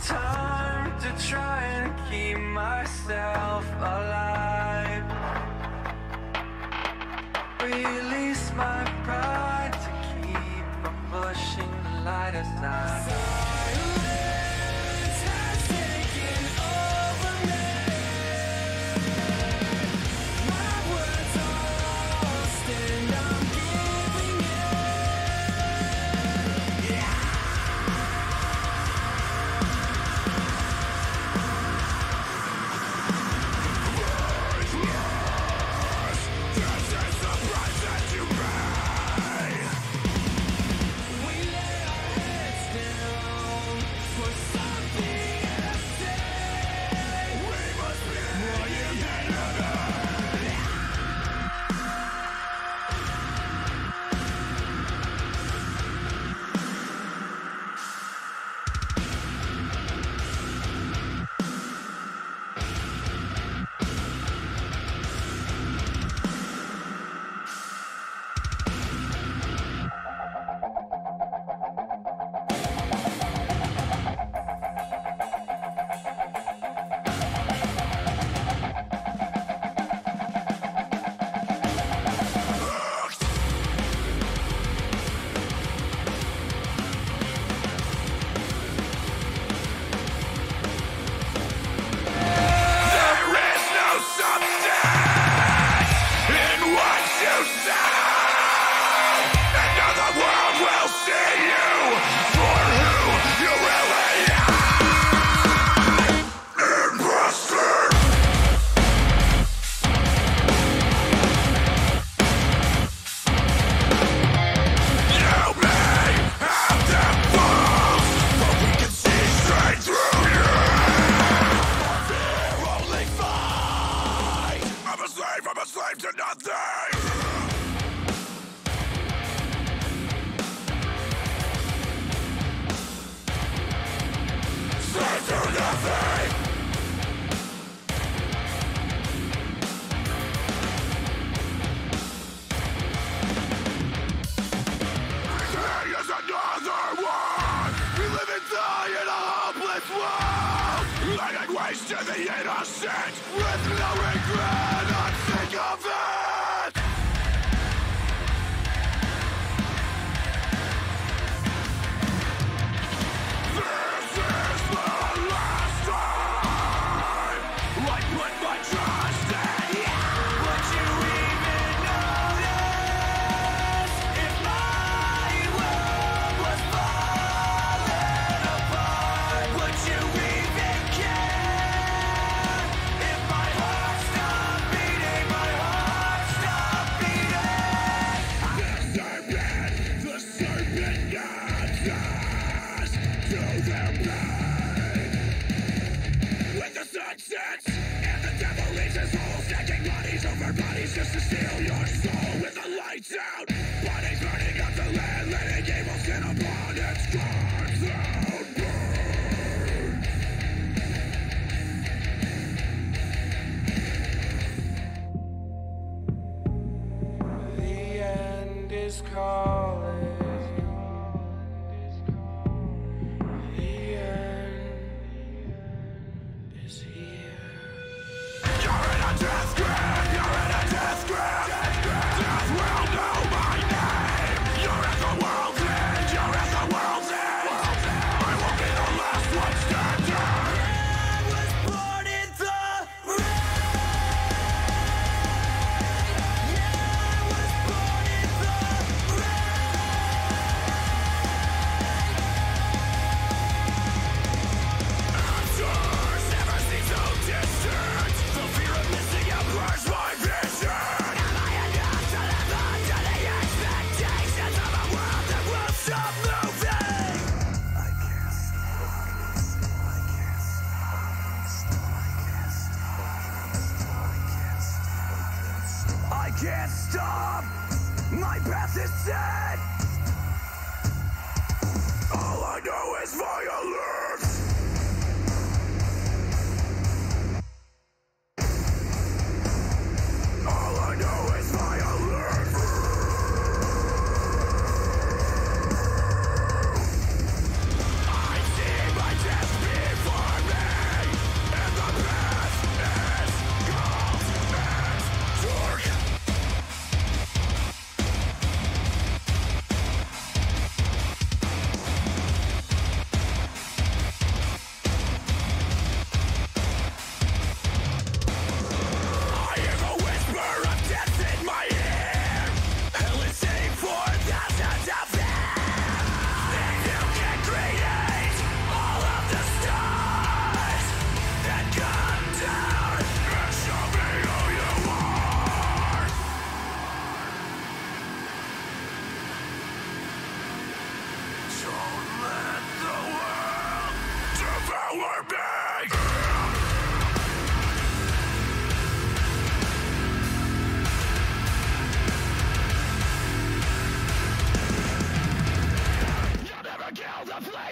time to try and keep myself alive. Release my pride to keep from pushing the light aside. sacrifice to the innocent with no regret. I think of it. Trust falling. can't stop. My path is set. All I know is violence.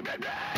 Baby!